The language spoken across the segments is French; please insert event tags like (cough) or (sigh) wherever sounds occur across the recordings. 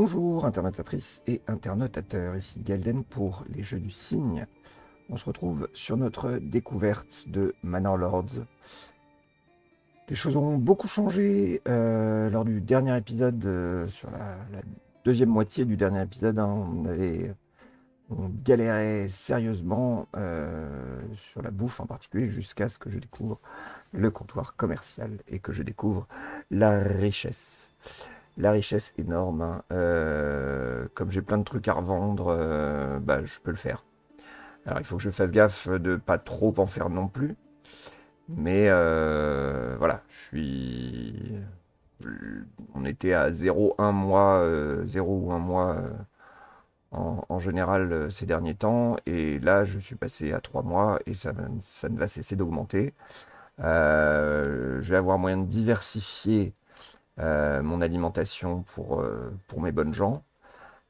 Bonjour internatatrices et internautateurs, ici Galden pour les Jeux du Cygne. On se retrouve sur notre découverte de Manor Lords. Les choses ont beaucoup changé euh, lors du dernier épisode, euh, sur la, deuxième moitié du dernier épisode. Hein. on avait on galérait sérieusement euh, sur la bouffe en particulier jusqu'à ce que je découvre le comptoir commercial et que je découvre la richesse la richesse énorme. Hein. Euh, comme j'ai plein de trucs à revendre, euh, bah, je peux le faire. Alors il faut que je fasse gaffe de pas trop en faire non plus. Mais euh, voilà, je suis. On était à 0, 1 mois, 0 ou 1 mois en, général ces derniers temps. Et là, je suis passé à 3 mois et ça, ça ne va cesser d'augmenter. je vais avoir moyen de diversifier euh, mon alimentation pour, euh, pour mes bonnes gens.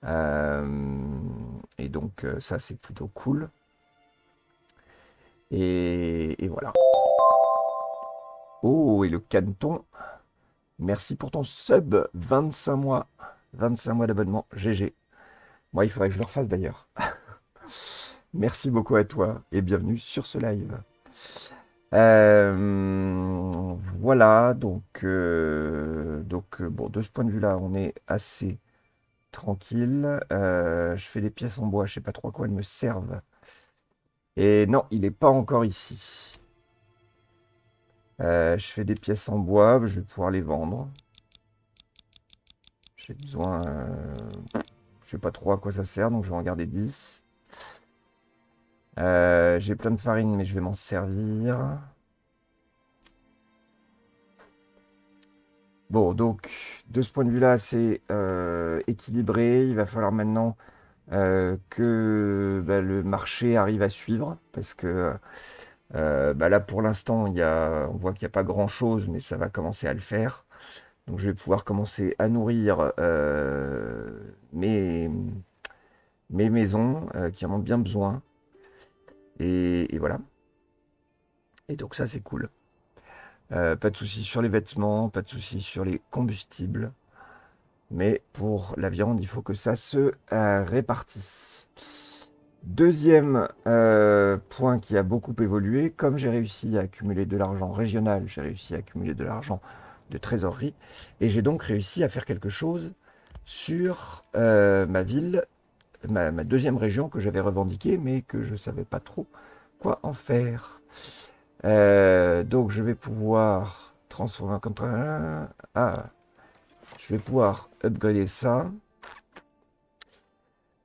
Euh, et donc ça c'est plutôt cool. Et, et, voilà. Oh, et le canton. Merci pour ton sub. 25 mois. 25 mois d'abonnement. GG. Moi, il faudrait que je le refasse d'ailleurs. (laughs) Merci beaucoup à toi et bienvenue sur ce live. Euh, voilà, donc, euh, donc euh, bon, de ce point de vue-là, on est assez tranquille. je fais des pièces en bois, je sais pas trop à quoi elles me servent. Et non, il n'est pas encore ici. je fais des pièces en bois, je vais pouvoir les vendre. J'ai besoin... je sais pas trop à quoi ça sert, donc je vais en garder 10. Euh, j'ai plein de farine, mais je vais m'en servir. Bon, donc, de ce point de vue-là, c'est euh, équilibré. Il va falloir maintenant euh, que bah, le marché arrive à suivre, parce que bah, là, pour l'instant, on voit qu'il n'y a pas grand-chose, mais ça va commencer à le faire. Donc, je vais pouvoir commencer à nourrir mes, mes maisons qui en ont bien besoin. Et, voilà. Et donc ça, c'est cool. Euh, pas de soucis sur les vêtements, pas de soucis sur les combustibles. Mais pour la viande, il faut que ça se euh, répartisse. Deuxième euh, point qui a beaucoup évolué, comme j'ai réussi à accumuler de l'argent régional, j'ai réussi à accumuler de l'argent de trésorerie, et j'ai donc réussi à faire quelque chose sur ma ville ma, deuxième région que j'avais revendiquée, mais que je ne savais pas trop quoi en faire. Euh, donc je vais pouvoir transformer contre Ah, je vais pouvoir upgrader ça.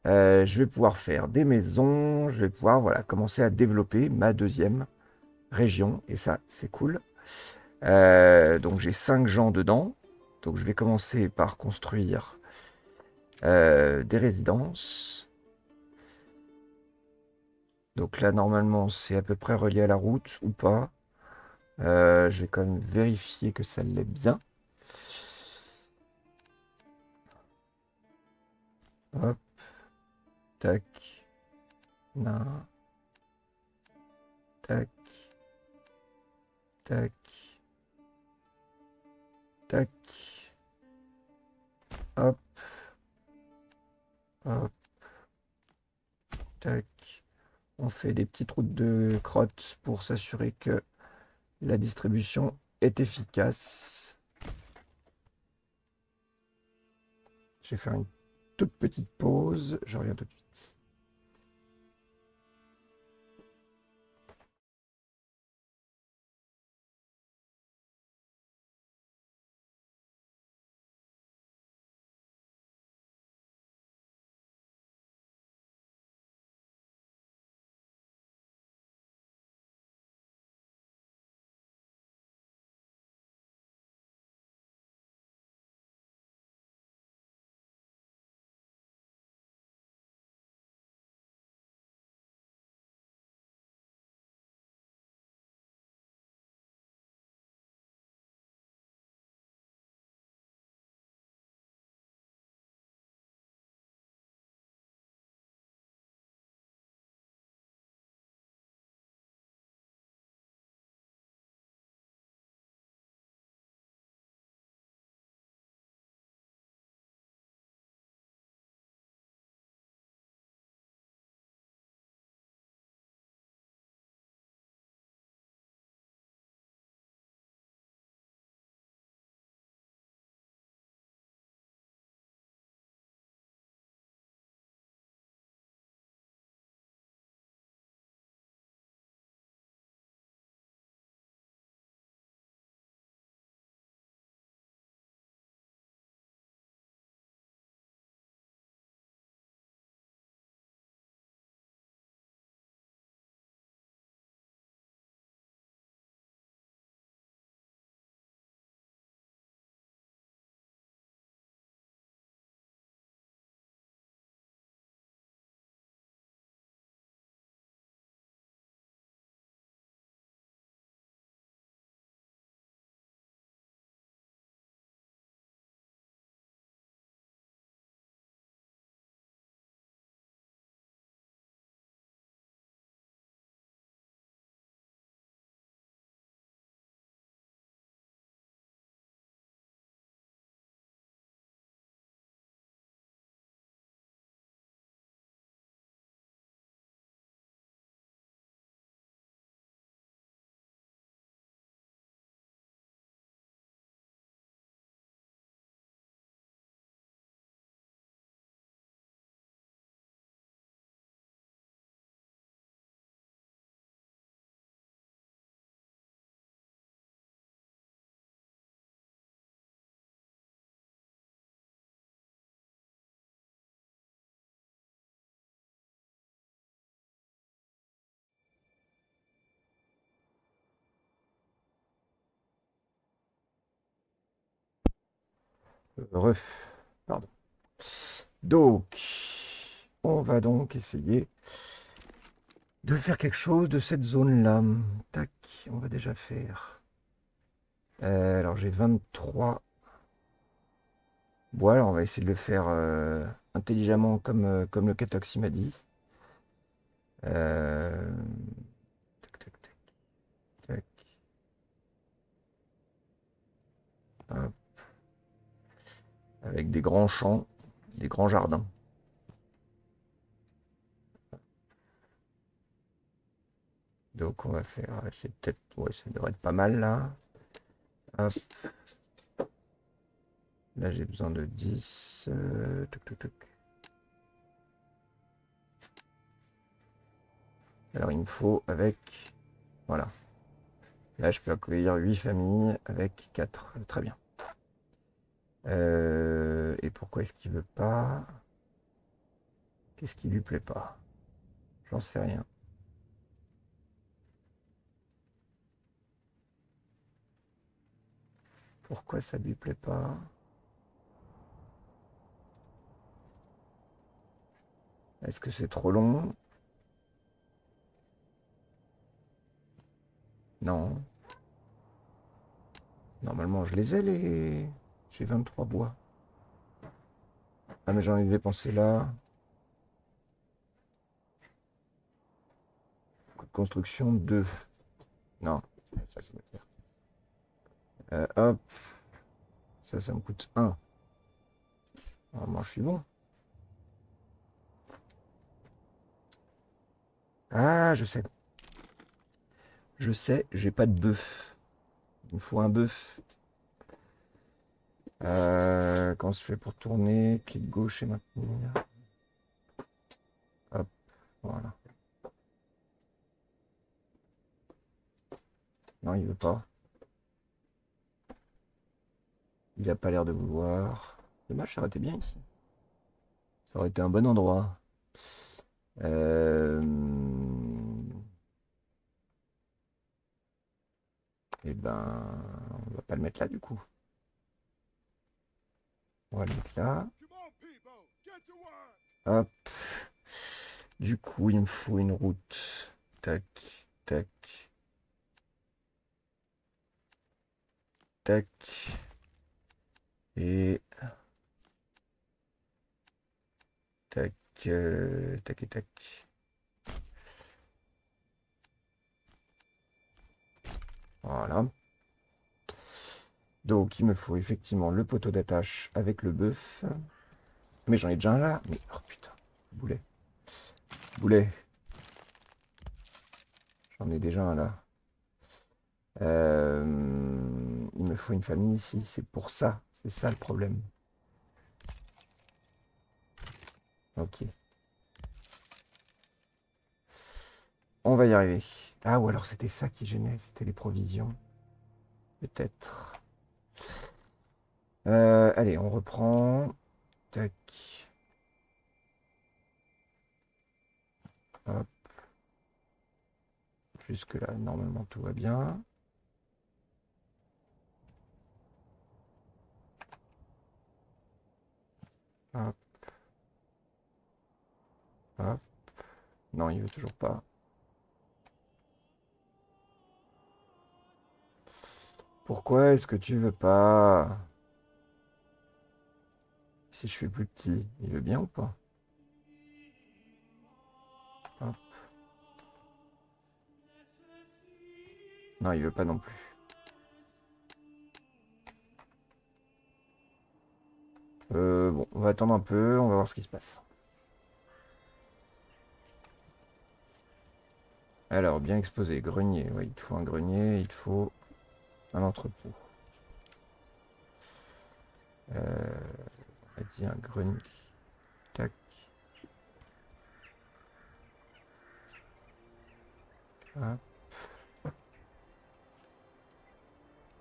Euh, je vais pouvoir faire des maisons. Je vais pouvoir voilà, commencer à développer ma deuxième région. Et ça, c'est cool. Euh, donc j'ai cinq gens dedans. Donc je vais commencer par construire euh, des résidences. Donc là, normalement, c'est à peu près relié à la route ou pas. Euh, je vais quand même vérifier que ça l'est bien. Hop. Tac. Non. Tac. Tac. Tac. Hop. On fait des petites routes de crottes pour s'assurer que la distribution est efficace. Je vais faire une toute petite pause. Je reviens tout de suite. Pardon. Donc, on va donc essayer de faire quelque chose de cette zone-là. Tac, on va déjà faire. Euh, alors j'ai 23 bois. Alors on va essayer de le faire euh, intelligemment comme, euh, comme le Catoxy m'a dit. Tac, tac, tac. Tac. Avec des grands champs, des grands jardins. Donc on va faire, c'est peut-être, ouais, ça devrait être pas mal là. Hop. Là j'ai besoin de 10. Euh, Alors il me faut avec, voilà. Là je peux accueillir 8 familles avec 4. Très bien. Euh, et pourquoi est-ce qu'il veut pas? Qu'est-ce qui lui plaît pas? J'en sais rien. Pourquoi ça lui plaît pas? Est-ce que c'est trop long? Non. Normalement, je les ai, les... J'ai 23 bois. Ah, mais j'en ai dépensé là. Construction 2. Non, ça je vais faire. Euh, hop. Ça, ça me coûte 1. Normalement, je suis bon. Ah, je sais. Je sais, j'ai pas de bœuf. Il me faut un bœuf. Euh, comment se fait pour tourner? Clic gauche et maintenir. Hop, voilà. Non, il veut pas. Il a pas l'air de vouloir. Dommage, ça aurait été bien ici. Ça aurait été un bon endroit. Euh... Eh ben, on va pas le mettre là du coup. On va le mettre là. Hop. Du coup, il me faut une route. Tac, tac. Tac. Et tac, euh, tac et tac. Voilà. Donc il me faut effectivement le poteau d'attache avec le bœuf. Mais j'en ai déjà un là. Mais oh putain, boulet. Boulet. J'en ai déjà un là. Euh, il me faut une famille ici, c'est pour ça. C'est ça le problème. Ok. On va y arriver. Ah, ou alors c'était ça qui gênait, c'était les provisions. Peut-être. Euh, allez, on reprend. Tac. Hop. Là, normalement, tout va bien. Hop. Hop. Non, il veut toujours pas. Pourquoi est-ce que tu veux pas? Si je fais plus petit, il veut bien ou pas Hop. Non, il veut pas non plus. Euh, bon, on va attendre un peu, on va voir ce qui se passe. Alors, bien exposé, grenier. Oui, il te faut un grenier, il te faut un entrepôt. Euh, on va dire un grenier. Tac. On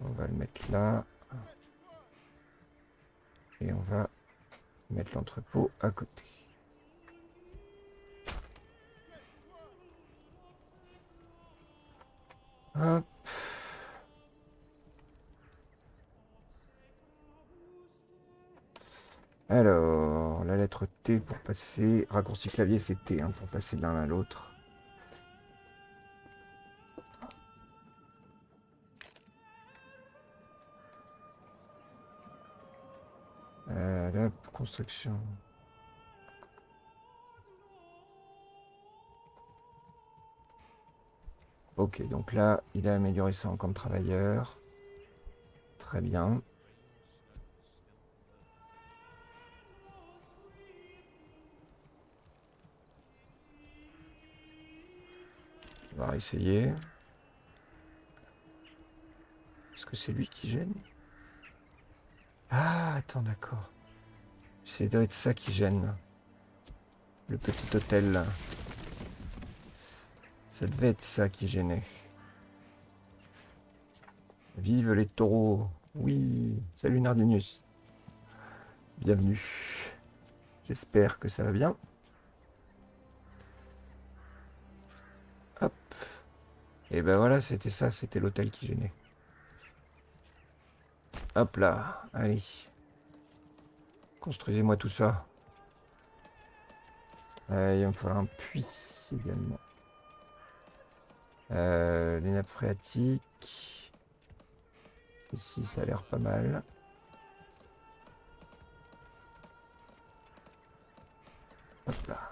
va le mettre là. Et on va mettre l'entrepôt à côté. Alors, la lettre T pour passer. Raccourci clavier, c'est T hein, pour passer de l'un à l'autre. Euh, la construction. Ok, donc là, il a amélioré ça en comme travailleur. Très bien. Essayer. Est-ce que c'est lui qui gêne? Ah, attends, d'accord. C'est doit être ça qui gêne. Le petit hôtel. Ça devait être ça qui gênait. Vive les taureaux Oui Salut Nardinius Bienvenue. J'espère que ça va bien. Et ben voilà, c'était ça, c'était l'hôtel qui gênait. Hop là, allez. Construisez-moi tout ça. Il va me falloir un puits également. Euh, les nappes phréatiques. Ici, ça a l'air pas mal. Hop là.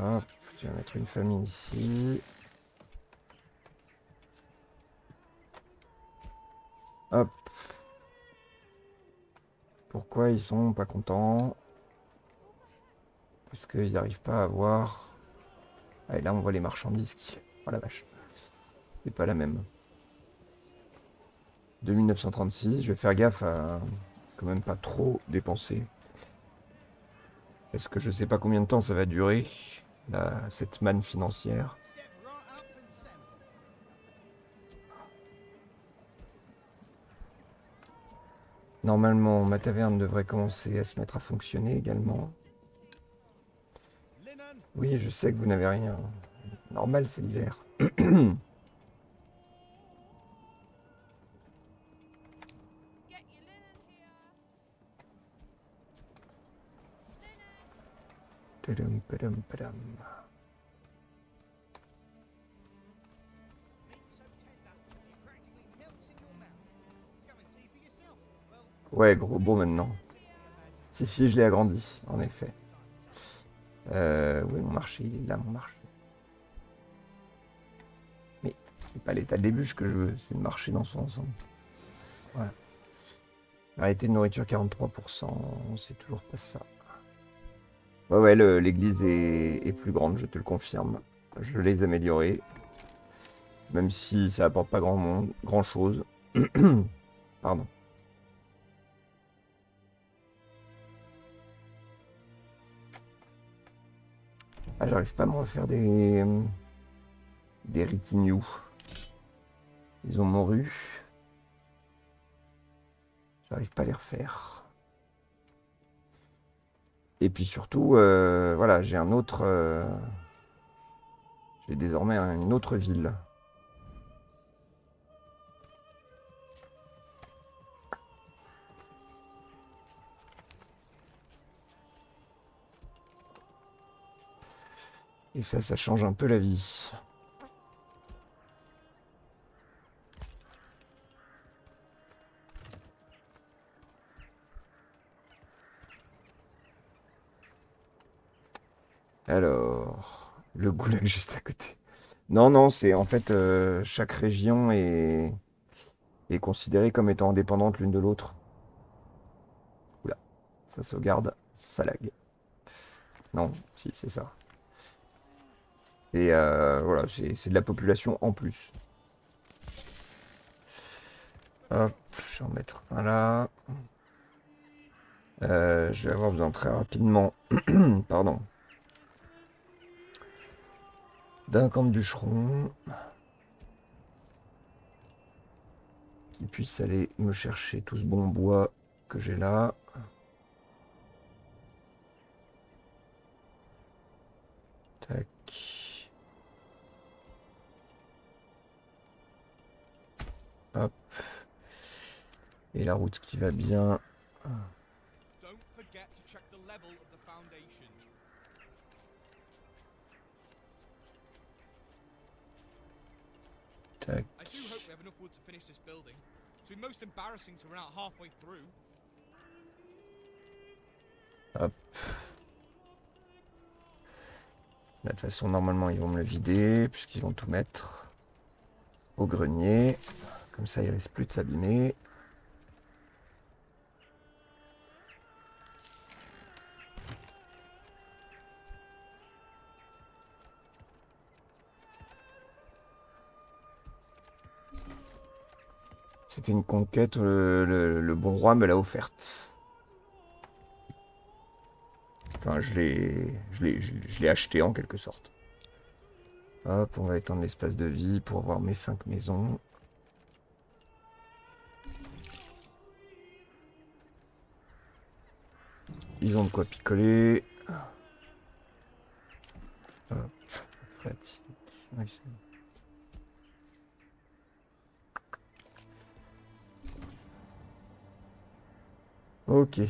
Hop, tu vas mettre une famille ici. Hop. Pourquoi ils sont pas contents? Parce qu'ils n'arrivent pas à voir. Ah, et là, on voit les marchandises qui. Oh la vache. C'est pas la même. 2936, je vais faire gaffe à quand même pas trop dépenser. Parce que je sais pas combien de temps ça va durer, cette manne financière. Normalement, ma taverne devrait commencer à se mettre à fonctionner également. Oui, je sais que vous n'avez rien. Normal, c'est l'hiver. (clears throat) Ouais, gros beau maintenant. Si, si, je l'ai agrandi, en effet. Euh, oui, mon marché, il est là, mon marché. Mais c'est pas l'état des bûches que je veux, c'est le marché dans son ensemble. Voilà. De nourriture 43%, c'est toujours pas ça. Ouais, ouais, l'église est, plus grande, je te le confirme. Je l'ai améliorée. Même si ça apporte pas grand monde, grand chose. (clears throat) Pardon. Ah, j'arrive pas à me refaire des. des ritignous. Ils ont mouru. J'arrive pas à les refaire. Et puis surtout, euh, voilà, j'ai un autre. euh, J'ai désormais un- une autre ville. Et ça, ça change un peu la vie. Alors, le goulag (laughs) juste à côté. Non, non, c'est en fait euh, chaque région est, est considérée comme étant indépendante l'une de l'autre. Oula, ça sauvegarde, ça lag. Non, si, c'est ça. Et euh, voilà, c'est de la population en plus. Hop, je vais en mettre un là. Euh, je vais avoir besoin très rapidement, (clears throat) pardon, d'un camp de bûcheron qui puisse aller me chercher tout ce bon bois que j'ai là. Tac. Hop. Et la route qui va bien. Don't forget to check the foundation. Tac. I do hope we have enough wood to finish this building. It's been most embarrassing to run out halfway through. Hop. De toute façon, normalement, ils vont me le vider, puisqu'ils vont tout mettre au grenier. Comme ça, il risque plus de s'abîmer. C'était une conquête, le, le- bon roi me l'a offerte. Enfin, je l'ai, acheté en quelque sorte. Hop, on va étendre l'espace de vie pour avoir mes cinq maisons. Ils ont de quoi picoler. Hop, fatigue. Ok.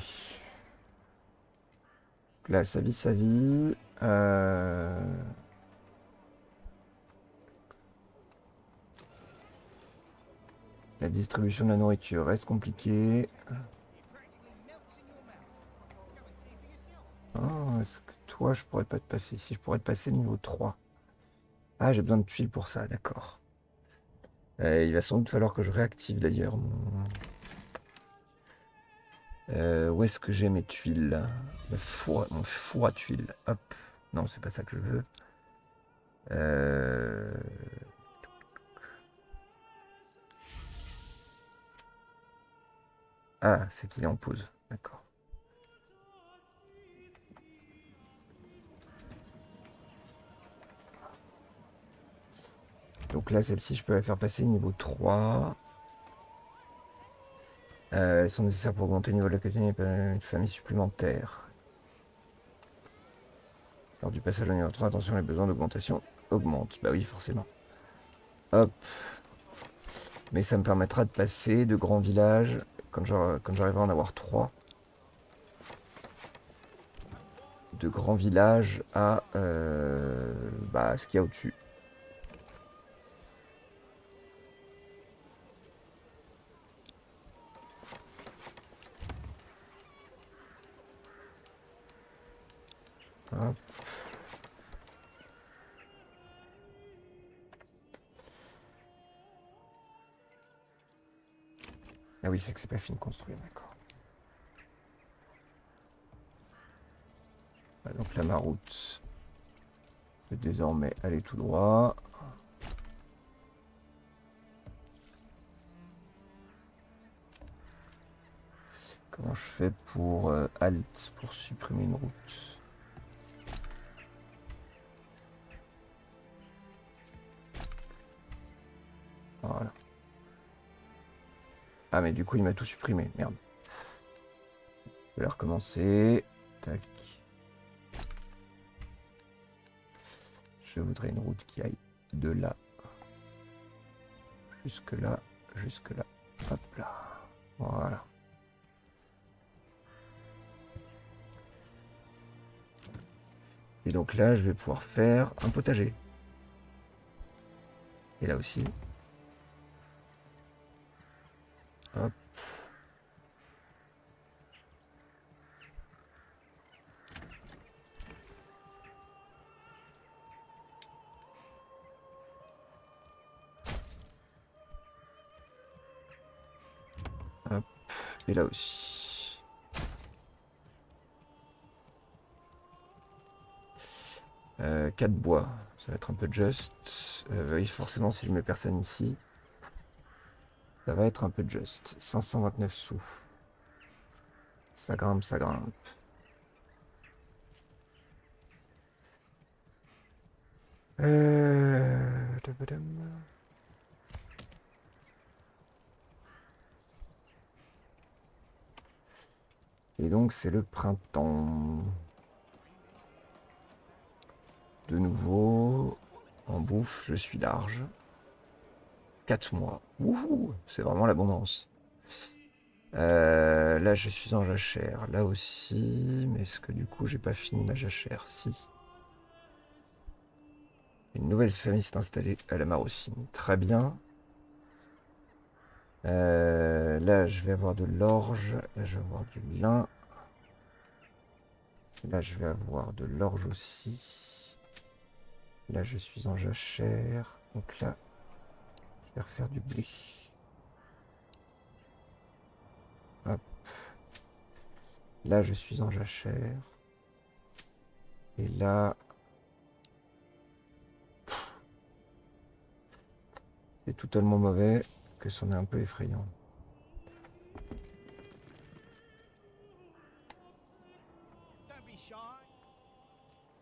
Là, ça vit sa vie. Euh, La distribution de la nourriture reste compliquée. Ah, est-ce que toi, je pourrais pas te passer Si je pourrais te passer niveau 3. Ah, j'ai besoin de tuiles pour ça, d'accord. Euh, il va sans doute falloir que je réactive d'ailleurs mon... Euh, où est-ce que j'ai mes tuiles Mon four à tuiles. Hop. Non, c'est pas ça que je veux. Euh, Ah, c'est qu'il est en pause. D'accord. Donc là, celle-ci, je peux la faire passer niveau 3. Euh, elles sont nécessaires pour augmenter le niveau de la qualité d'une famille supplémentaire. Lors du passage au niveau 3, attention, les besoins d'augmentation augmentent. Bah oui, forcément. Hop. Mais ça me permettra de passer de grands villages, quand j'arriverai à en avoir 3, de grands villages à euh, bah, ce qu'il y a au-dessus. Hop. Ah oui, c'est que c'est pas fini de construire, d'accord. Ah, donc là, ma route peut désormais aller tout droit. Comment je fais pour euh, alt, pour supprimer une route? Voilà. Ah mais du coup il m'a tout supprimé, merde. Je vais recommencer. Tac. Je voudrais une route qui aille de là. Jusque là, jusque là. Hop là. Voilà. Et donc là, je vais pouvoir faire un potager. Et là aussi. Hop. Hop. Et là aussi. Euh, 4 bois, ça va être un peu juste. Euh, forcément, si je mets personne ici, ça va être un peu juste. 529 sous. Ça grimpe, ça grimpe. Euh... Et donc c'est le printemps. De nouveau, en bouffe, je suis large. 4 mois. C'est vraiment l'abondance. Euh, là, je suis en jachère. Là aussi. Mais est-ce que du coup, j'ai pas fini ma jachère? Si. Une nouvelle famille s'est installée à la Marocine. Très bien. Euh, là, je vais avoir de l'orge. Là, je vais avoir du lin. Là, je vais avoir de l'orge aussi. Là, je suis en jachère. Donc là, vais refaire du blé. Là, je suis en jachère. Et là... C'est tout tellement mauvais que c'en est un peu effrayant.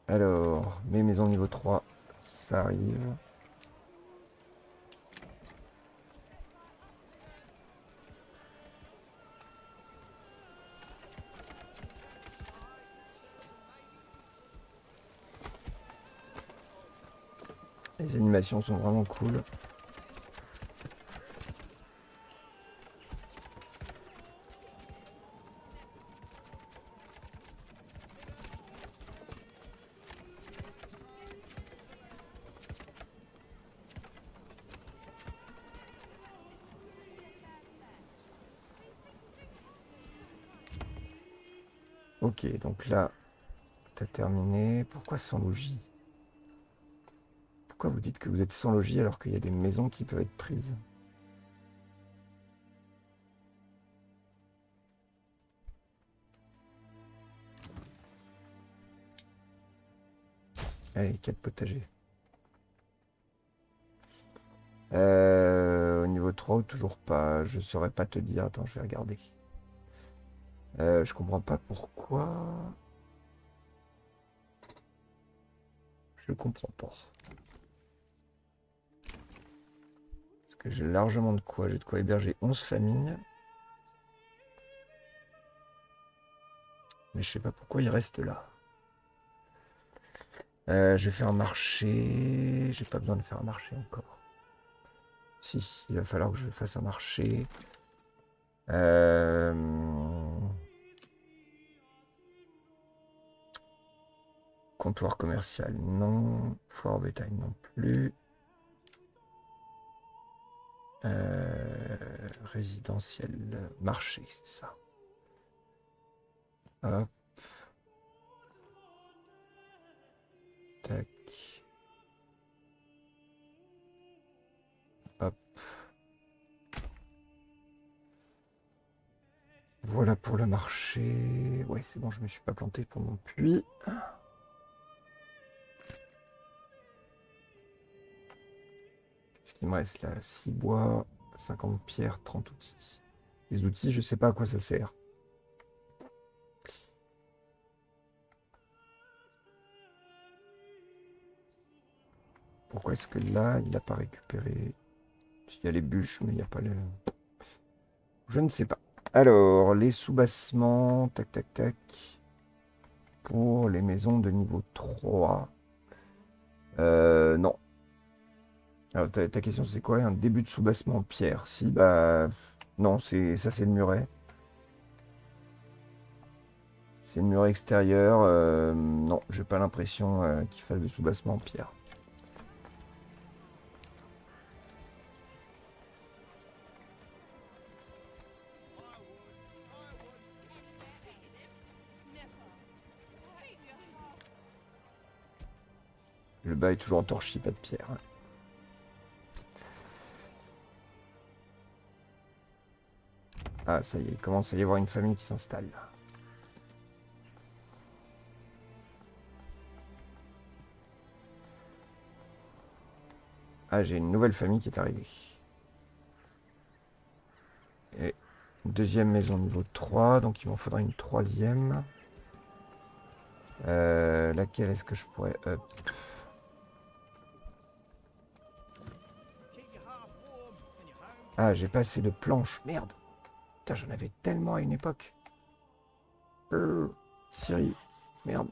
Alors, mes maisons niveau 3, ça arrive. Les animations sont vraiment cool. Ok, donc là, t'as terminé. Pourquoi sans logis Vous dites que vous êtes sans logis alors qu'il y a des maisons qui peuvent être prises? Allez, 4 potagers. Euh, au niveau 3 ou toujours pas Je saurais pas te dire. Attends, je vais regarder. Euh, je comprends pas pourquoi. Je comprends pas. J'ai largement de quoi. J'ai de quoi héberger 11 familles. Mais je sais pas pourquoi il reste là. Euh, je vais faire un marché. J'ai pas besoin de faire un marché encore. Si, il va falloir que je fasse un marché. Euh... Comptoir commercial, non. Foire bétail, non plus. Euh, résidentiel, marché, c'est ça. Tac. Hop. Voilà pour le marché. Ouais, c'est bon, je me suis pas planté pour mon puits. Qu'il me reste là 6 bois, 50 pierres, 30 outils. Les outils, je sais pas à quoi ça sert. Pourquoi est-ce que là, il n'a pas récupéré? Il y a les bûches, mais il n'y a pas le... Je ne sais pas. Alors, les sous-bassements, tac, tac, tac. Pour les maisons de niveau 3. Euh, non. Alors, ta, question, c'est quoi? Un début de sous-bassement en pierre? Si, bah... Non, c'est ça, c'est le muret. C'est le muret extérieur. euh, non, j'ai pas l'impression euh, qu'il fasse de sous-bassement en pierre. Le bas est toujours entorchi, pas de pierre. Ah, ça y est, il commence à y avoir une famille qui s'installe. Ah, j'ai une nouvelle famille qui est arrivée. Et deuxième maison niveau 3, donc il m'en faudra une troisième. Euh, laquelle est-ce que je pourrais up home. Ah, j'ai pas assez de planches. Merde. Putain, j'en avais tellement à une époque. Euh, Siri. Merde.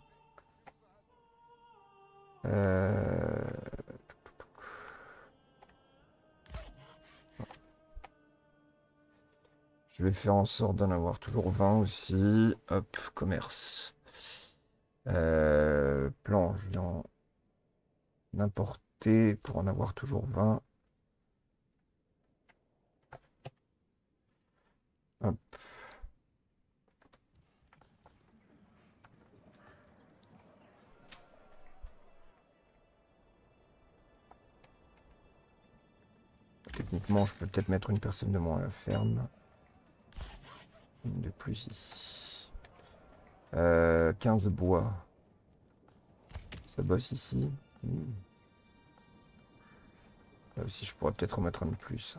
Euh... Je vais faire en sorte d'en avoir toujours 20 aussi. Hop, commerce. Euh, plan, je vais en importer pour en avoir toujours 20. Techniquement, je peux peut-être mettre une personne de moins à la ferme. Une de plus ici. Euh, 15 bois. Ça bosse ici. Hmm. Là aussi, je pourrais peut-être en mettre un de plus.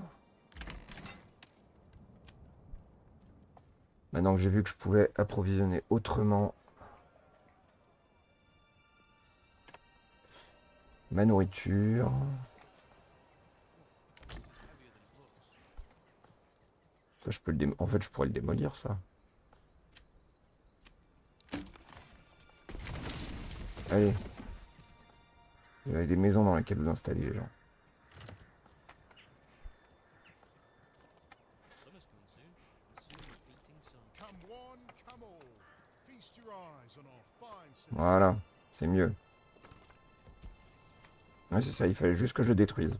Maintenant que j'ai vu que je pouvais approvisionner autrement ma nourriture. Je peux En fait, je pourrais le démolir, ça. Allez. Il y a des maisons dans lesquelles vous installez les gens. Voilà, c'est mieux. Ouais, c'est ça, il fallait juste que je le détruise.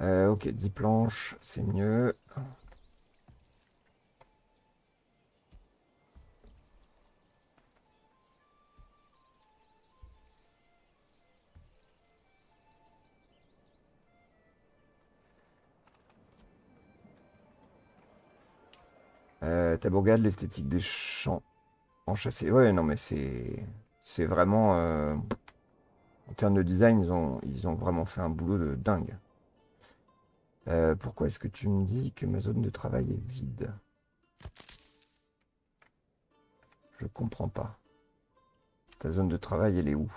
Euh, ok, 10 planches, c'est mieux. Euh, T'as l'esthétique des champs Ouais, non, mais c'est c'est vraiment euh, en termes de design, ils ont ils ont vraiment fait un boulot de dingue. Euh, pourquoi est-ce que tu me dis que ma zone de travail est vide? Je comprends pas. Ta zone de travail, elle est où?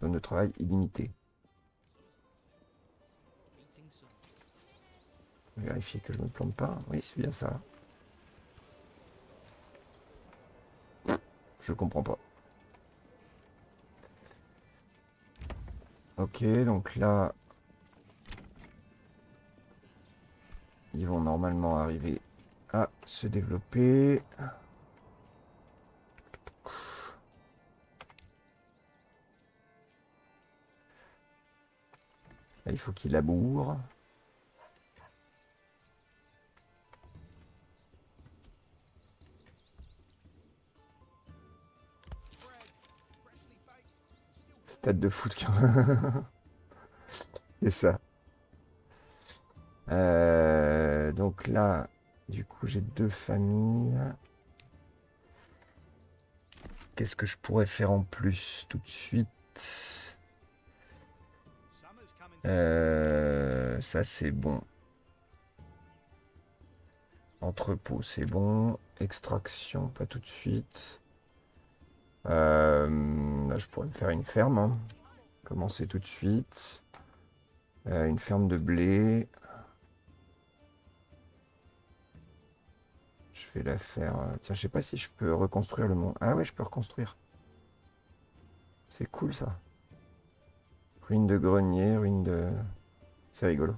Zone de travail illimitée. Vérifier que je me plante pas. Oui, c'est bien ça. Je comprends pas. Ok, donc là, ils vont normalement arriver à se développer. Là, il faut qu'ils labourent. De foot. (laughs) C'est ça. Euh, donc là, du coup, j'ai deux familles. Qu'est-ce que je pourrais faire en plus tout de suite? Euh, Ça, c'est bon. Entrepôt, c'est bon. Extraction, pas tout de suite. Euh, là, je pourrais faire une ferme. hein. Commencer tout de suite. Euh, une ferme de blé. Je vais la faire. euh, Tiens, je sais pas si je peux reconstruire le mont. Ah ouais, je peux reconstruire. C'est cool ça. Ruine de grenier, ruine de. C'est rigolo.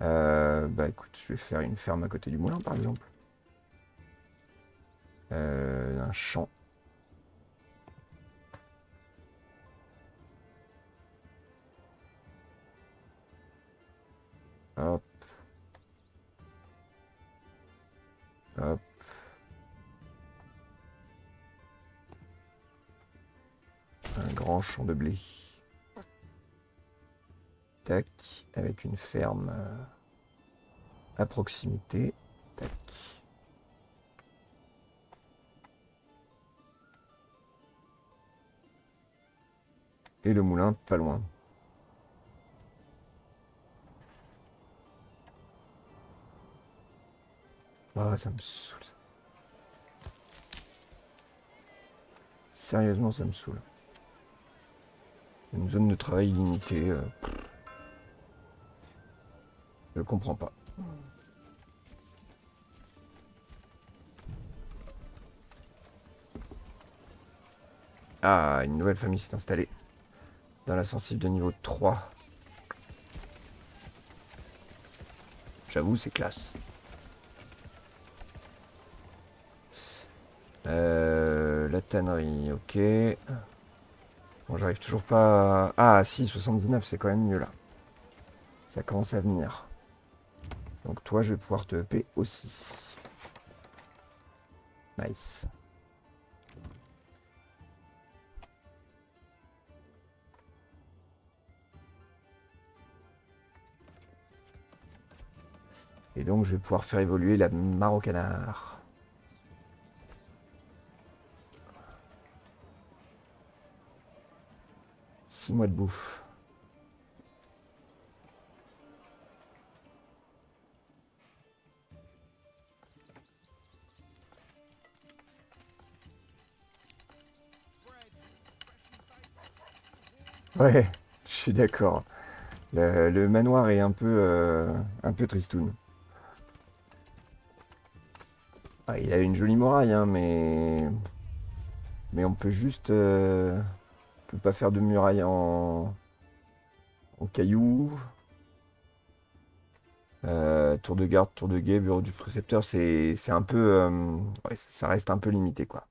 Euh, bah écoute, je vais faire une ferme à côté du moulin par exemple. Euh, un champ. Un grand champ de blé. Tac, avec une ferme euh, à proximité. Tac. Et le moulin pas loin. Ah, ça me saoule. Sérieusement, ça me saoule. Une zone de travail limitée. euh. Je comprends pas. Ah, une nouvelle famille s'est installée. Dans la sensible de niveau 3. J'avoue, c'est classe. Euh, la tannerie, ok. Bon, j'arrive toujours pas... à- Ah, si, 79, c'est quand même mieux, là. Ça commence à venir. Donc toi, je vais pouvoir te EP aussi. Nice. Et donc, je vais pouvoir faire évoluer la mare. Six mois de bouffe. Ouais, (laughs) je suis d'accord. Le, le manoir est un peu, euh, un peu tristoun. Il a une jolie muraille, hein, mais... Mais on peut juste... euh, peut pas faire de muraille en... En cailloux. Euh, tour de garde, tour de guet, bureau du précepteur, c'est un peu... euh, ça reste un peu limité, quoi.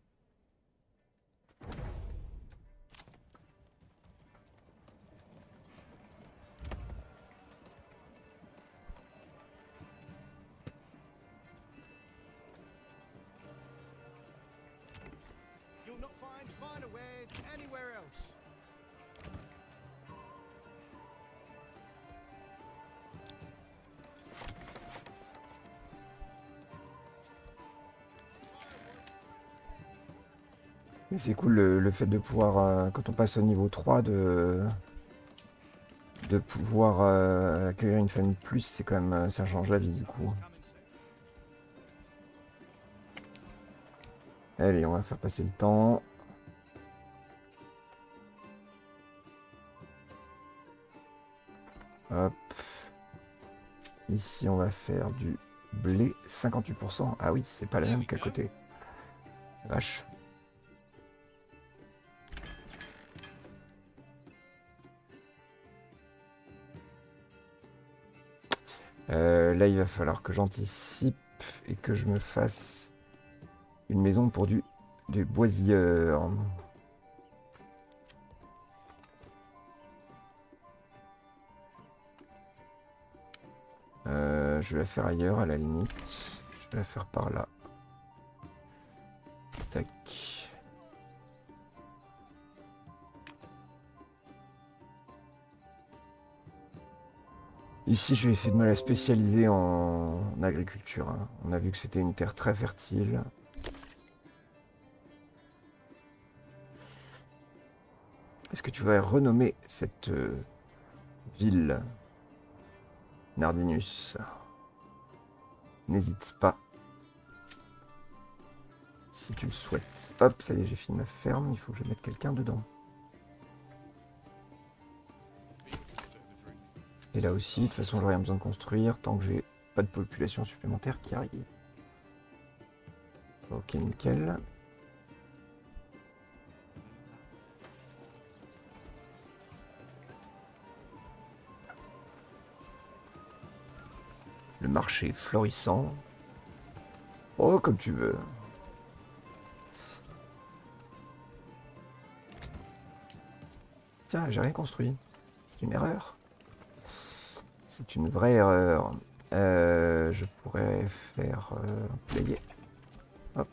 Mais c'est cool le, le fait de pouvoir, euh, quand on passe au niveau 3, de, de pouvoir euh, accueillir une famille plus, c'est quand même, euh, ça change la vie du coup. Allez, on va faire passer le temps. Hop. Ici, on va faire du blé 58%. Ah oui, c'est pas la même qu'à côté. Vache. Euh, là, il va falloir que j'anticipe et que je me fasse une maison pour du, du boisilleur. Euh, je vais la faire ailleurs à la limite. Je vais la faire par là. Tac. Ici, je vais essayer de me la spécialiser en agriculture. hein. On a vu que c'était une terre très fertile. Est-ce que tu vas renommer cette euh, ville Nardinus N'hésite pas. Si tu le souhaites. Hop, ça y est, j'ai fini ma ferme. Il faut que je mette quelqu'un dedans. Et là aussi, de toute façon, j'aurai rien besoin de construire tant que j'ai pas de population supplémentaire qui arrive. Ok, nickel. Le marché florissant. Oh, comme tu veux. Tiens, j'ai rien construit. C'est une erreur. C'est une vraie erreur. Euh, je pourrais faire euh, player. Hop.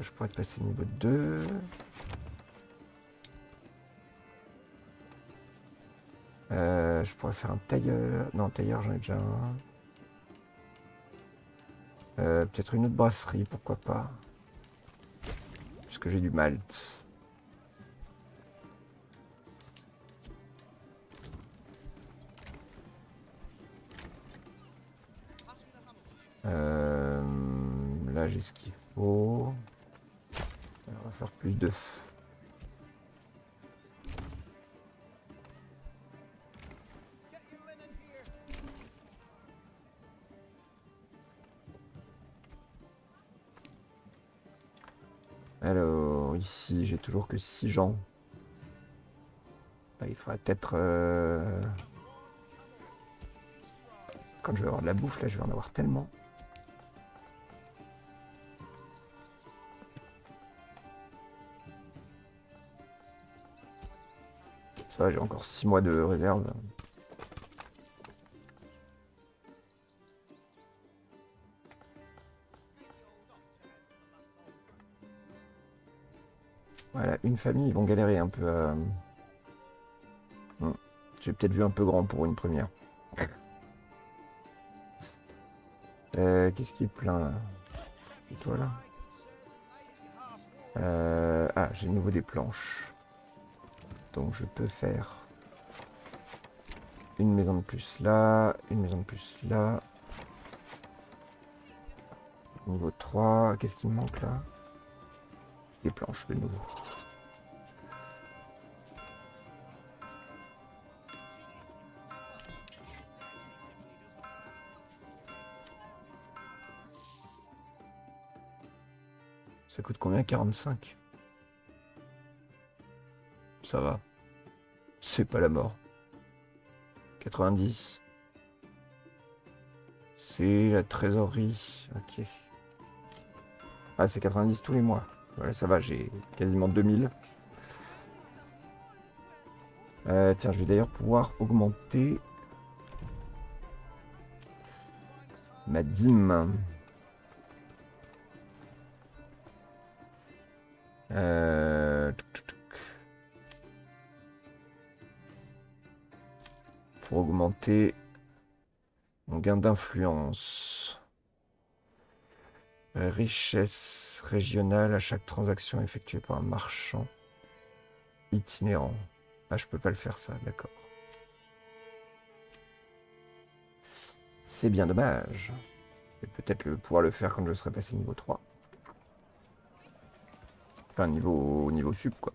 Je pourrais passer niveau 2. Euh, je pourrais faire un tailleur. Non, tailleur, j'en ai déjà un. Euh, Peut-être une autre brasserie, pourquoi pas. Puisque j'ai du malt. J'ai ce qu'il faut. On va faire plus d'œufs. Alors, ici, j'ai toujours que 6 gens. Bah, il faudrait peut-être... euh, Quand je vais avoir de la bouffe, là, je vais en avoir tellement. J'ai encore 6 mois de réserve. Voilà, une famille, ils vont galérer un peu à... Hmm. J'ai peut-être vu un peu grand pour une première. Euh, Qu'est-ce qui est plein là? Là Euh, Ah, j'ai de nouveau des planches. Donc je peux faire une maison de plus là, une maison de plus là. Niveau 3, qu'est-ce qui me manque là? Des planches de nouveau. Ça coûte combien? 45 Ça va. C'est pas la mort. 90. C'est la trésorerie. Ok. Ah, c'est 90 tous les mois. Voilà, ça va, j'ai quasiment 2000. Euh, tiens, je vais d'ailleurs pouvoir augmenter ma dîme. Euh, mon gain d'influence. Euh, Richesse régionale à chaque transaction effectuée par un marchand itinérant. Ah, je peux pas le faire ça, d'accord. C'est bien dommage. Je vais peut-être pouvoir le faire quand je serai passé niveau 3. Enfin, niveau, niveau sup, quoi.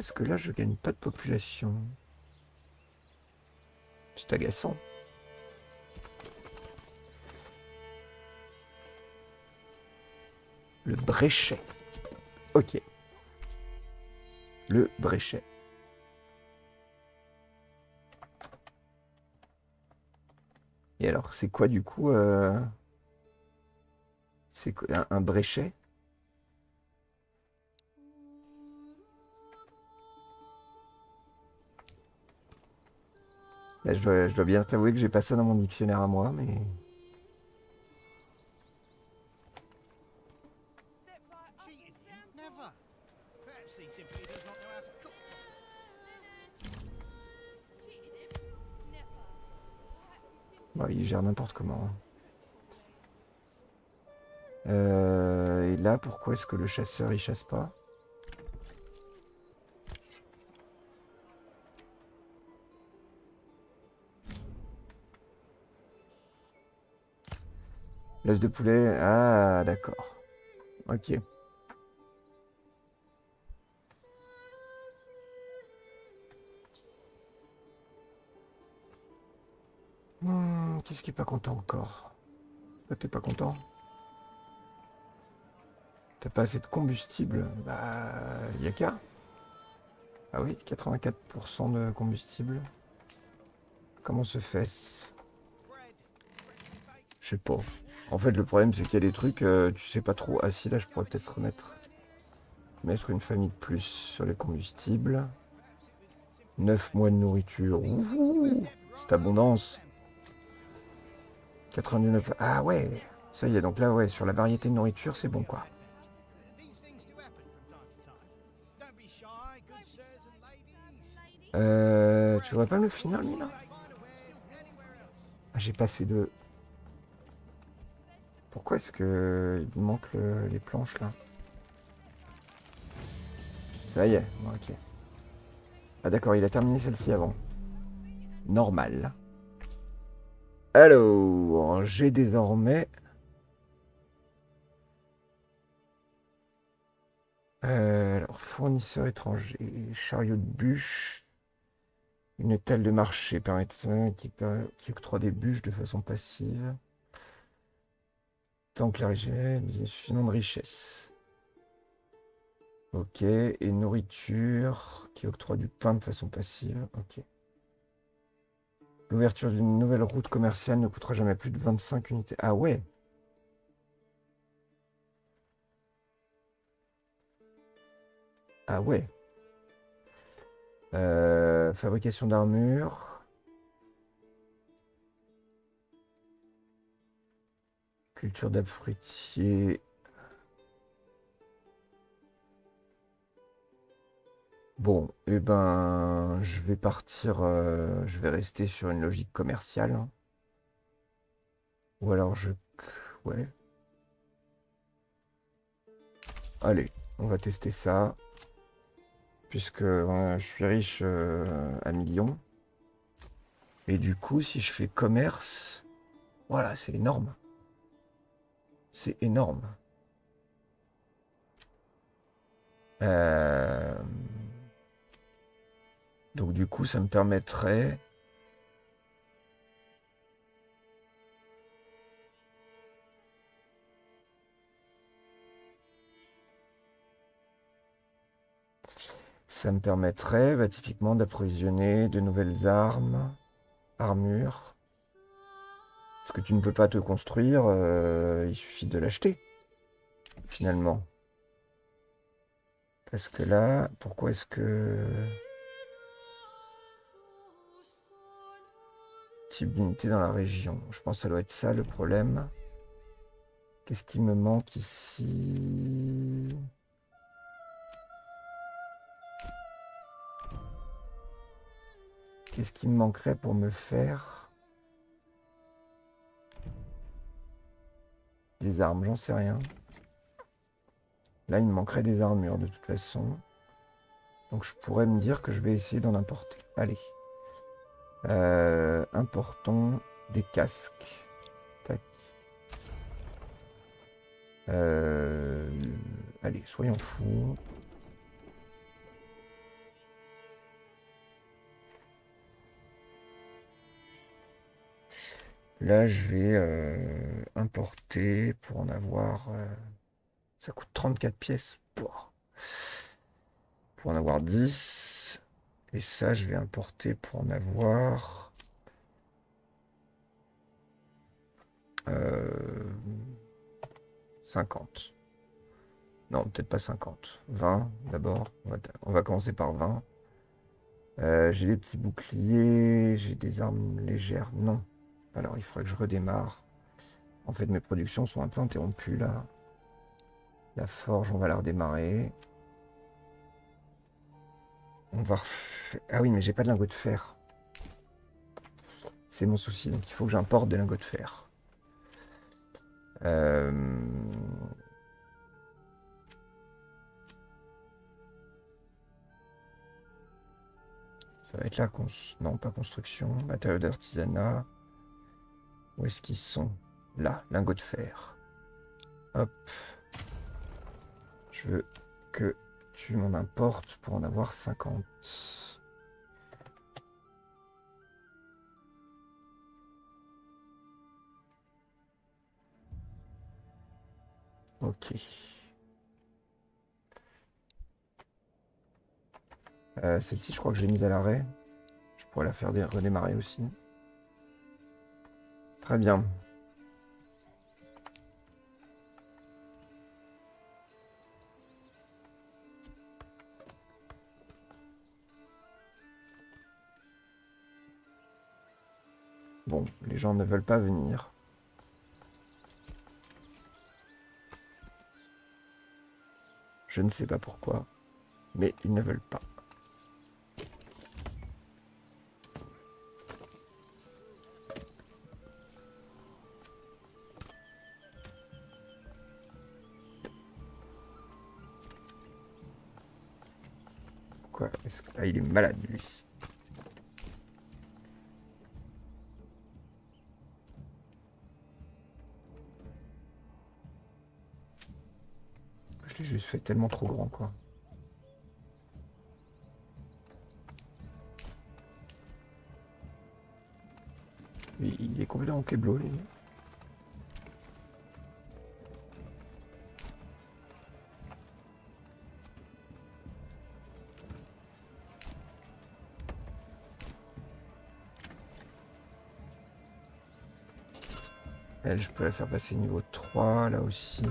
Est-ce que là je gagne pas de population C'est agaçant. Le bréchet. Ok. Le bréchet. Et alors, c'est quoi du coup euh, C'est quoi, un, un bréchet Je dois, bien t'avouer que j'ai pas ça dans mon dictionnaire à moi, mais... Bon, il gère n'importe comment. hein. Euh, et là, pourquoi est-ce que le chasseur, il chasse pas? De poulet, ah d'accord. Ok. Hmm, Qu'est-ce qui est pas content encore? Toi, t'es pas content? T'as pas assez de combustible? Bah, y a qu'à. Ah oui, 84% de combustible. Comment se fait-ce? Je sais pas. En fait, le problème, c'est qu'il y a des trucs, euh, tu sais pas trop. Ah si, là, je pourrais peut-être remettre... Mettre une famille de plus sur les combustibles. 9 mois de nourriture. C'est abondance. 99. Ah ouais, ça y est, donc là, ouais, sur la variété de nourriture, c'est bon quoi. Euh, tu voudrais pas me le finir, lui, là? Ah, J'ai passé de... Pourquoi est-ce que il manque le- les planches, là Ça y est, ok. Ah d'accord, il a terminé celle-ci avant. normal. Alors, j'ai désormais... Euh, alors, fournisseur étranger, chariot de bûches, une étale de marché permettant qui, qui octroie des bûches de façon passive. Tant que la richesse, suffisamment de richesse. Ok, et nourriture qui octroie du pain de façon passive. Ok. L'ouverture d'une nouvelle route commerciale ne coûtera jamais plus de 25 unités. Ah ouais. Ah ouais. Euh, fabrication d'armure. Culture d'arbres fruitiers. Bon, eh ben, je vais partir, euh, je vais rester sur une logique commerciale. Ou alors je... Ouais. Allez, on va tester ça. Puisque je suis riche euh, à millions. Et du coup, si je fais commerce, voilà, c'est énorme. C'est énorme. Euh, Donc du coup, ça me permettrait... Ça me permettrait bah, typiquement d'approvisionner de nouvelles armes, armures. Que tu ne peux pas te construire, euh, il suffit de l'acheter, finalement. Parce que là, pourquoi est-ce que... Type d'unité dans la région? Je pense que ça doit être ça le problème. Qu'est-ce qui me manque ici? Qu'est-ce qui me manquerait pour me faire? Des armes J'en sais rien. Là, il me manquerait des armures de toute façon. Donc je pourrais me dire que je vais essayer d'en importer. Allez. Euh, importons des casques. Tac. Euh, allez, soyons fous. Là, je vais euh, importer pour en avoir. euh, ça coûte 34 pièces. Pour en avoir 10. Et ça, je vais importer pour en avoir. euh, 50. Non, peut-être pas 50. 20 d'abord. On va, commencer par 20. Euh, j'ai des petits boucliers, j'ai des armes légères. Non. Alors, il faudrait que je redémarre. En fait, mes productions sont un peu interrompues là. La forge, on va la redémarrer. On va refaire... Ah oui, mais j'ai pas de lingots de fer. C'est mon souci, donc il faut que j'importe des lingots de fer. Euh, Ça va être cons... non, pas construction, matériaux d'artisanat. Où est-ce qu'ils sont? Là, lingots de fer. Hop. Je veux que tu m'en importes pour en avoir 50. Ok. Euh, Celle-ci, je crois que je l'ai mise à l'arrêt. Je pourrais la faire dé- redémarrer aussi. Très bien. Bon, les gens ne veulent pas venir. Je ne sais pas pourquoi, mais ils ne veulent pas. il est malade, lui. Je l'ai juste fait tellement trop grand, quoi. Il est complètement en lui. Je peux la faire passer niveau 3, là aussi.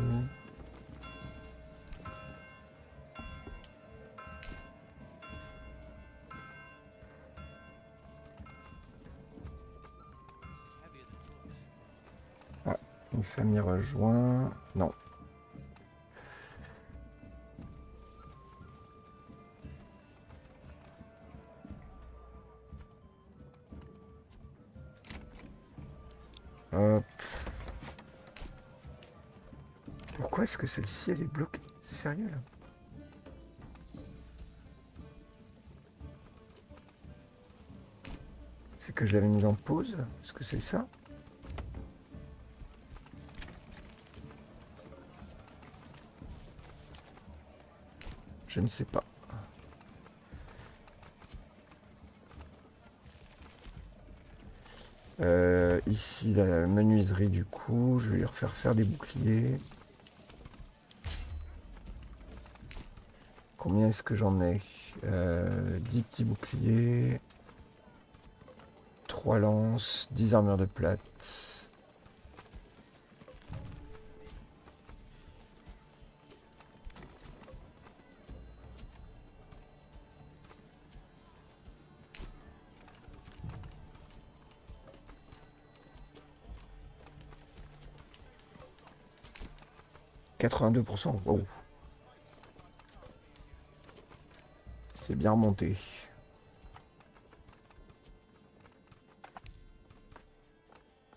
Looks. Une famille rejoint. Non. Celle-ci elle est bloquée Sérieux là C'est que je l'avais mise en pause Est-ce que c'est ça Je ne sais pas. Euh, ici, la menuiserie, du coup, je vais lui refaire faire des boucliers. Combien est-ce que j'en ai? Euh, 10 petits boucliers. 3 lances, 10 armures de plate. « 82%, wow. C'est bien remonté.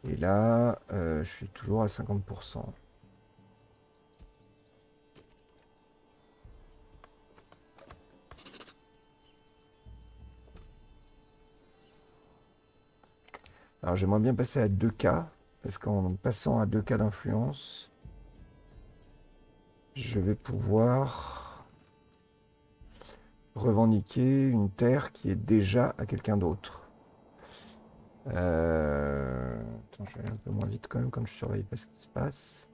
Et là, euh, je suis toujours à 50%. Alors j'aimerais bien passer à 2K, parce qu'en passant à 2K d'influence, je vais pouvoir revendiquer une terre qui est déjà à quelqu'un d'autre. Euh, Attends, je vais aller un peu moins vite quand même, comme je surveille pas ce qui se passe.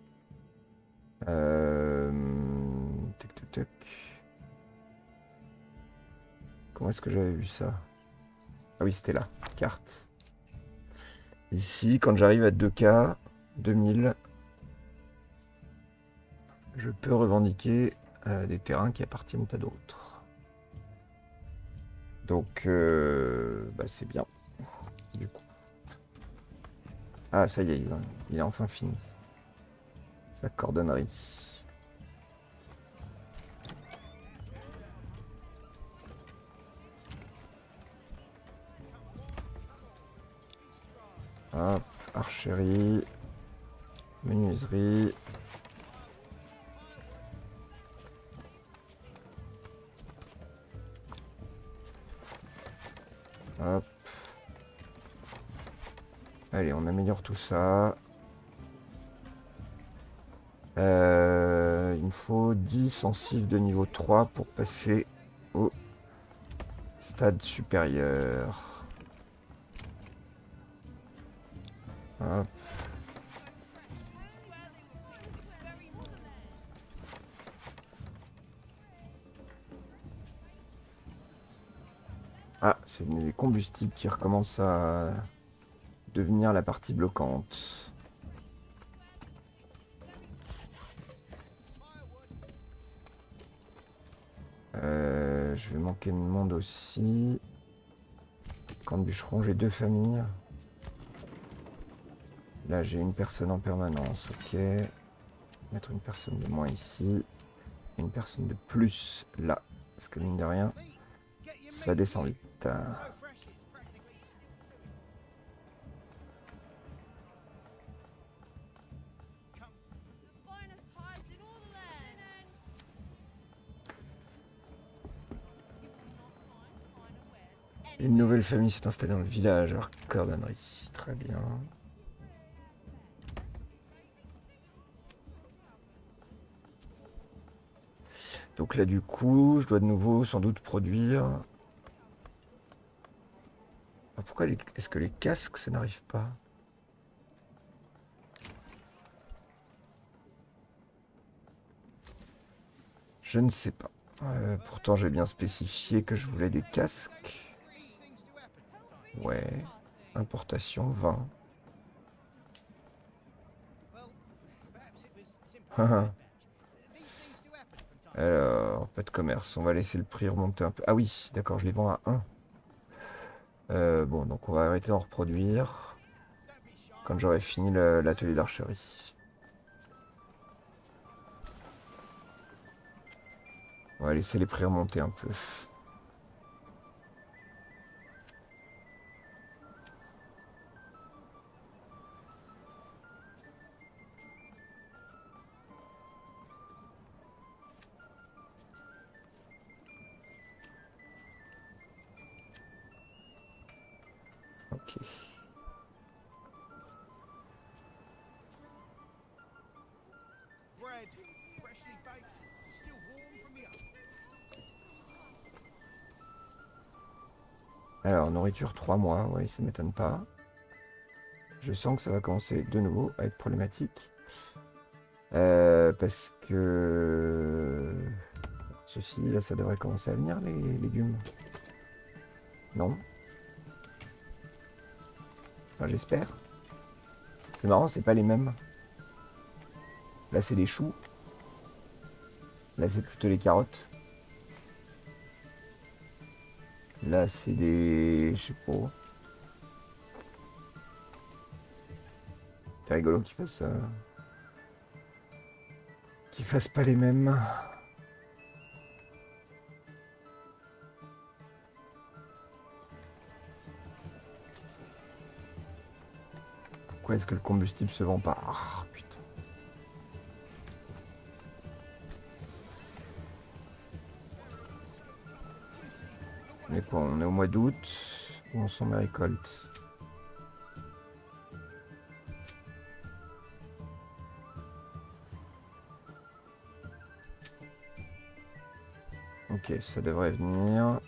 Euh... Tac, tac. Comment est-ce que j'avais vu ça? Ah oui, c'était là, carte. Ici, quand j'arrive à 2K, 2000, je peux revendiquer euh, des terrains qui appartiennent à d'autres. Donc, euh, bah, c'est bien. Du coup. Ah, ça y est, il, il est enfin fini. Sa cordonnerie. Hop, archerie, menuiserie. Allez, on améliore tout ça. Euh, il me faut 10 sensibles de niveau 3 pour passer au stade supérieur. Hop. Ah, c'est les combustibles qui recommencent à devenir la partie bloquante. Euh, je vais manquer de monde aussi. Camp de bûcheron, j'ai deux familles. Là, j'ai une personne en permanence, ok. Mettre une personne de moins ici. Une personne de plus là. Parce que mine de rien, ça descend vite. Une nouvelle famille s'est installée dans le village, alors cordonnerie. Très bien. Donc là, du coup, je dois de nouveau sans doute produire. Ah, pourquoi est-ce que les casques, ça n'arrive pas Je ne sais pas. Euh, pourtant, j'ai bien spécifié que je voulais des casques. Ouais. Importation 20. Well, perhaps it was simply Haha. a bad batch. These things do happen from time. Alors, pas de commerce. On va laisser le prix remonter un peu. Ah oui, d'accord, je les vends à 1. Euh, bon, donc on va arrêter d'en reproduire quand j'aurai fini l'atelier d'archerie. On va laisser les prix remonter un peu. Alors, nourriture 3 mois, oui, ça m'étonne pas. Je sens que ça va commencer de nouveau à être problématique. Euh, parce que... Ceci, là, ça devrait commencer à venir, les légumes. Non j'espère. C'est marrant, c'est pas les mêmes. Là, c'est les choux. Là, c'est plutôt les carottes. Là, c'est des... Je sais pas. C'est rigolo qu'ils fassent... euh, Qu'ils fassent pas les mêmes. Pourquoi est-ce que le combustible se vend pas? Ah, putain. Est quoi On est au mois d'août. Où en sont mes récoltes Ok, ça devrait venir.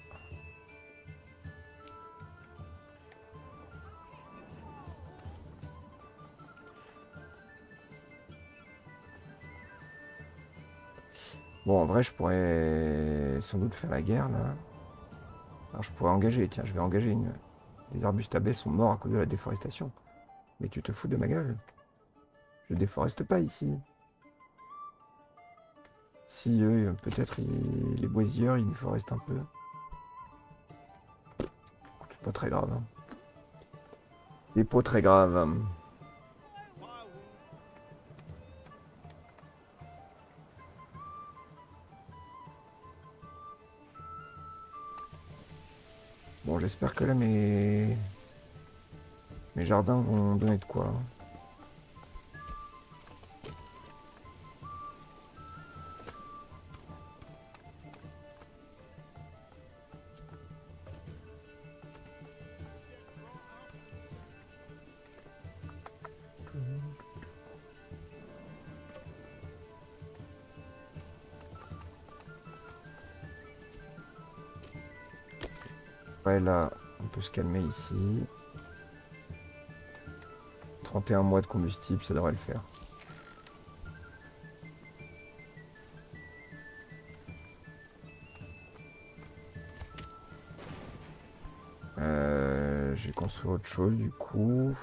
Bon, en vrai, je pourrais sans doute faire la guerre, là. Alors, je pourrais engager, tiens, je vais engager une... Les arbustes à baie sont morts à cause de la déforestation. Mais tu te fous de ma gueule Je déforeste pas ici. Si eux, peut-être les boisieurs, ils déforestent un peu. C'est pas très grave. hein. C'est pas très grave. hein. J'espère que là, mes... jardins vont donner de quoi. hein. Se calmer ici. 31 mois de combustible, ça devrait le faire. Euh, J'ai construit autre chose du coup.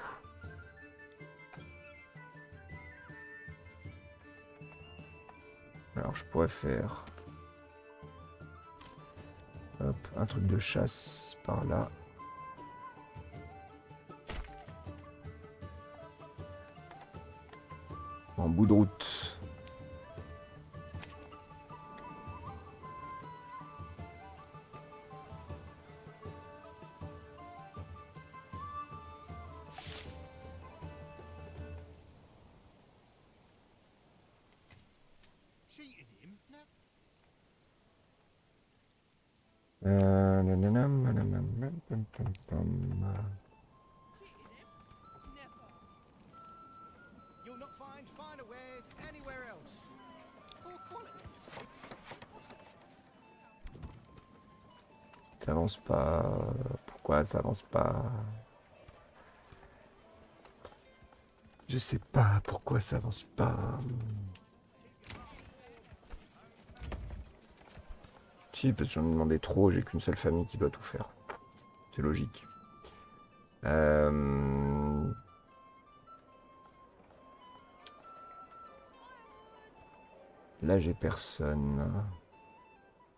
Alors je pourrais faire Hop, un truc de chasse par là. Bout de route. Avance pas. Pourquoi ça avance pas? Je sais pas pourquoi ça avance pas. Si, parce que j'en ai demandé trop, j'ai qu'une seule famille qui doit tout faire. C'est logique. Euh, Là, j'ai personne.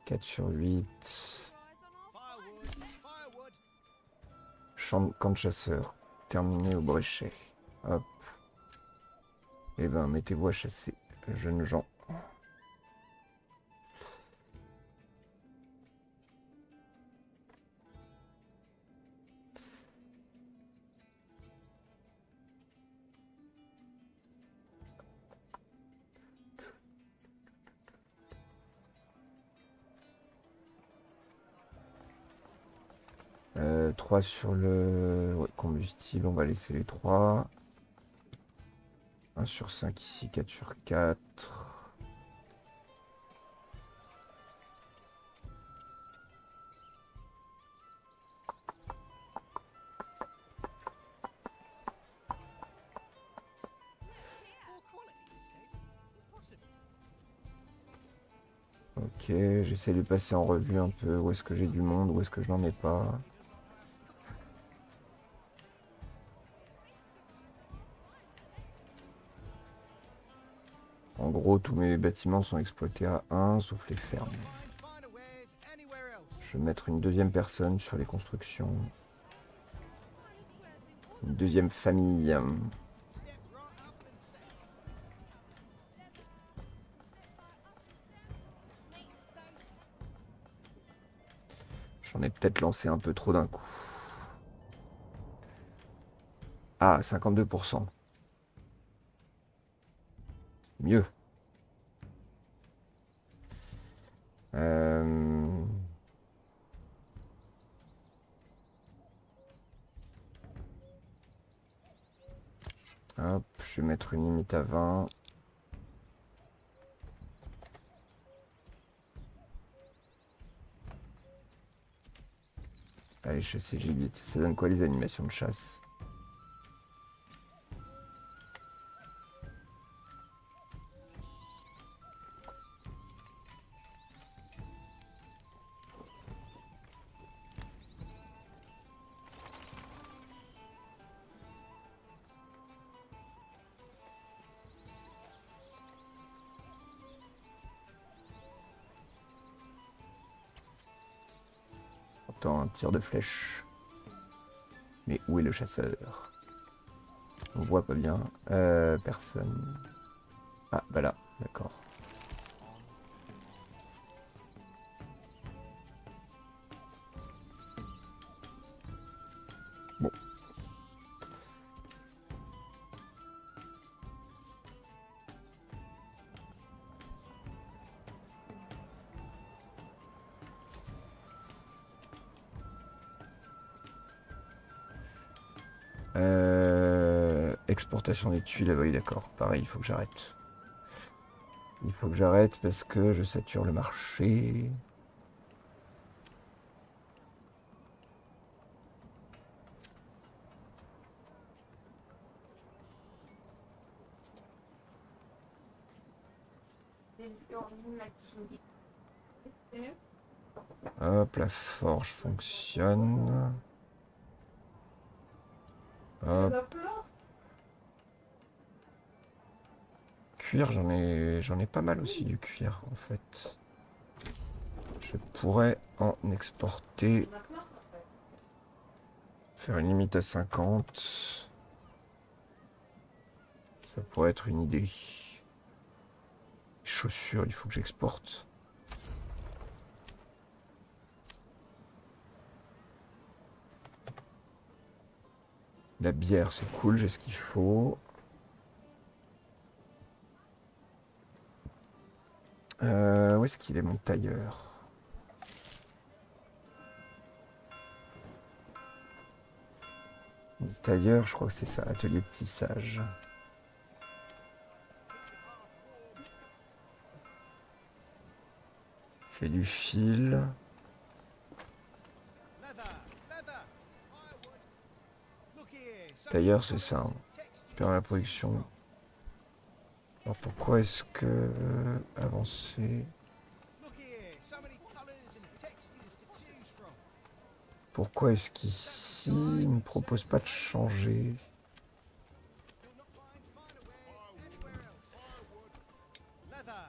4 sur 8. Camp de chasseur. Terminé au bréchet. Hop. Eh ben, mettez-vous à chasser, jeunes gens. 3 sur le ouais, combustible, on va laisser les 3. 1 sur 5 ici, 4 sur 4. Poor quality, you said? Impossible. Ok, j'essaie de passer en revue un peu où est-ce que j'ai du monde, où est-ce que je n'en ai pas. Tous mes bâtiments sont exploités à 1, sauf les fermes. Je vais mettre une deuxième personne sur les constructions. Une deuxième famille. J'en ai peut-être lancé un peu trop d'un coup. Ah, 52%. Mieux. Euh, Hop, je vais mettre une limite à 20. Allez, chasser gibier. Ça donne quoi les animations de chasse? Un tir de flèche. Mais où est le chasseur? On voit pas bien. Euh, personne. Ah, bah là, d'accord. Exportation des tuiles, ah oui d'accord, pareil, il faut que j'arrête. Il faut que j'arrête parce que je sature le marché. Hop, la forge fonctionne. Hop. Cuir, j'en ai, j'en ai pas mal aussi du cuir en fait. Je pourrais en exporter. Faire une limite à 50. Ça pourrait être une idée. Chaussures, il faut que j'exporte. La bière, c'est cool, j'ai ce qu'il faut. Euh, où est-ce qu'il est mon tailleur? Le tailleur, je crois que c'est ça, atelier de tissage. Fais du fil. Tailleur, c'est ça. Hein. La production. Alors pourquoi est-ce que euh, avancer. Pourquoi est-ce qu'ici il ne propose pas de changer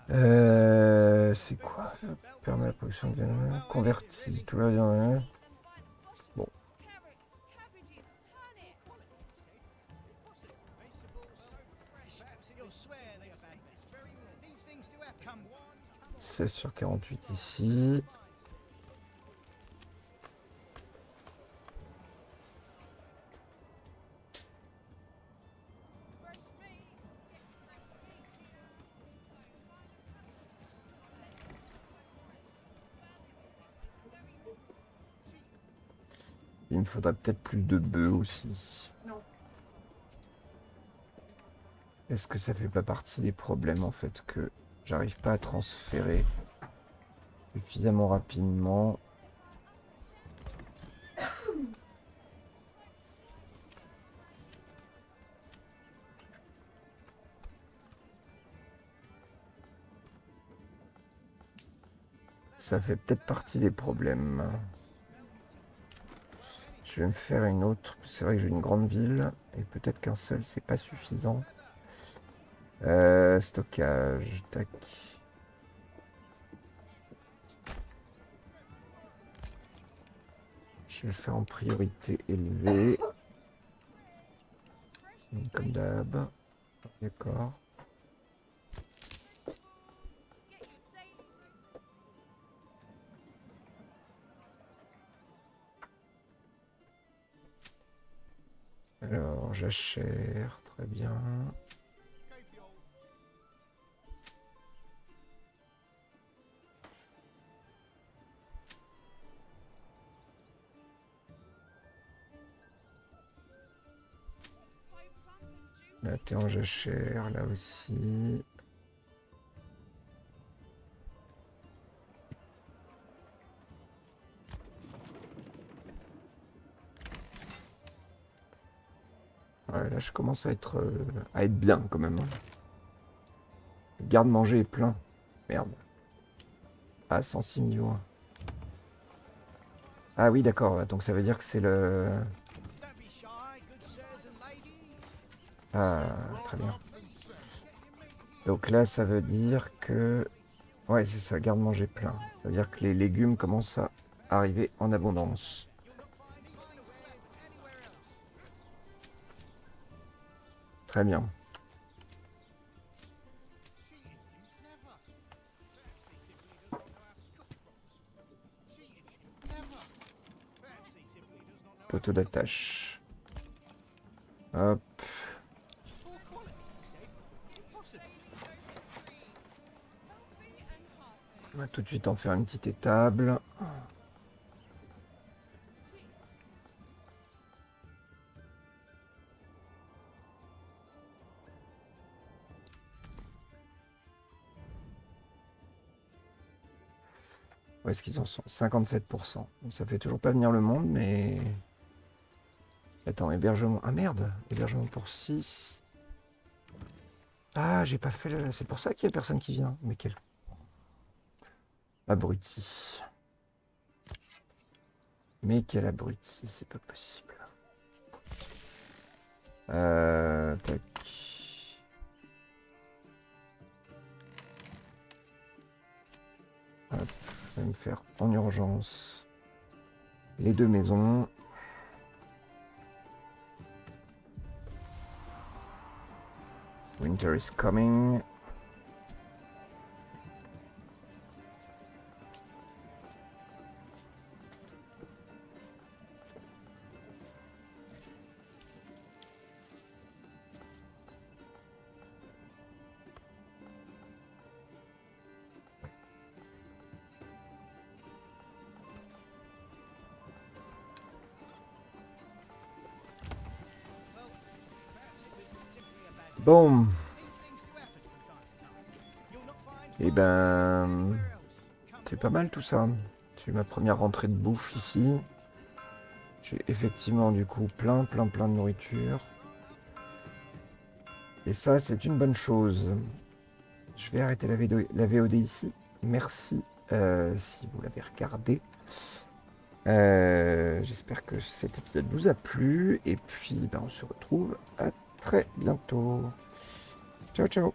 Euh, c'est quoi Permet la production de viande convertie. Tout la viande. 16 sur 48 ici. Il me faudrait peut-être plus de bœufs aussi. Est-ce que ça fait pas partie des problèmes en fait que j'arrive pas à transférer suffisamment rapidement Ça fait peut-être partie des problèmes. Je vais me faire une autre. C'est vrai que j'ai une grande ville et peut-être qu'un seul c'est pas suffisant. Euh, stockage, tac. Je vais le faire en priorité élevée. Comme d'hab. D'accord. Alors, jachère, très bien. Là, t'es en jachère, là aussi. Ouais, là, je commence à être, euh, à être bien quand même. hein. Le garde-manger est plein. Merde. Ah, 106 millions. Ah oui, d'accord. Donc ça veut dire que c'est le... Ah, très bien. Donc là, ça veut dire que... Ouais, c'est ça, garde-manger plein. Ça veut dire que les légumes commencent à arriver en abondance. Très bien. Cheating, you never. On va tout de suite en faire une petite étable. Où est-ce qu'ils en sont? 57%. Donc ça fait toujours pas venir le monde, mais... Attends, hébergement... Ah merde Hébergement pour 6. Ah, j'ai pas fait le... C'est pour ça qu'il y a personne qui vient. Mais quel Abruti. Mais quel abruti, c'est pas possible. Euh, tac. Je vais me faire en urgence les deux maisons. Winter is coming. Et finer ben, c'est pas mal tout ça. J'ai eu ma première rentrée de bouffe ici. J'ai effectivement du coup plein, plein, plein de nourriture. Et ça, c'est une bonne chose. Je vais arrêter la VOD, la VOD ici. Merci euh, si vous l'avez regardé. Euh, J'espère que cet épisode vous a plu. Et puis, ben, on se retrouve à très bientôt. Ciao, ciao